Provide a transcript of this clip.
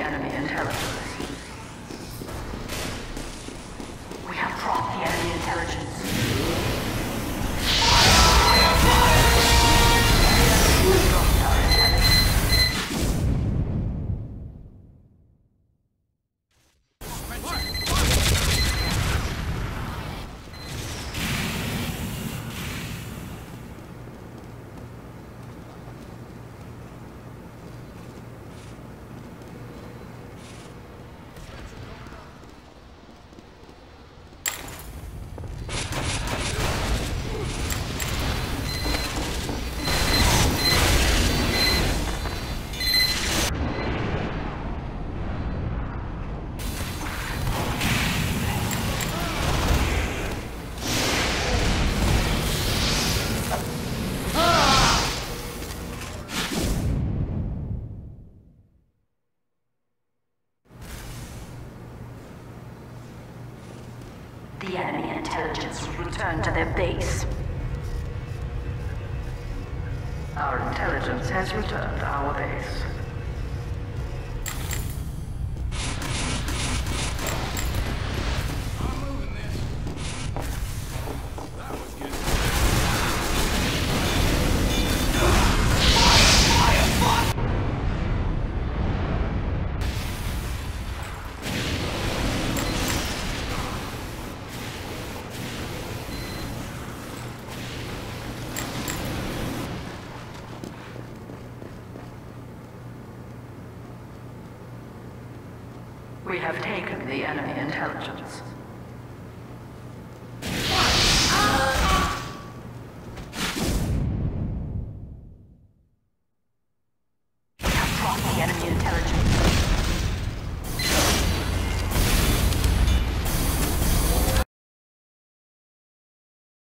enemy intelligence. The enemy intelligence has returned to their base. Our intelligence has returned to our base. We have taken the enemy intelligence. Dropped the enemy